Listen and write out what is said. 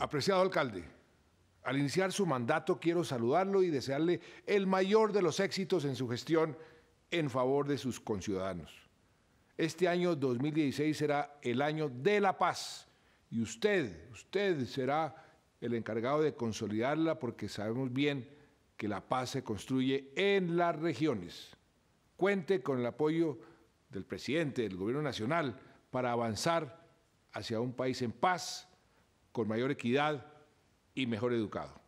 Apreciado alcalde, al iniciar su mandato quiero saludarlo y desearle el mayor de los éxitos en su gestión en favor de sus conciudadanos. Este año 2016 será el año de la paz y usted, usted será el encargado de consolidarla porque sabemos bien que la paz se construye en las regiones. Cuente con el apoyo del presidente del Gobierno Nacional para avanzar hacia un país en paz, con mayor equidad y mejor educado.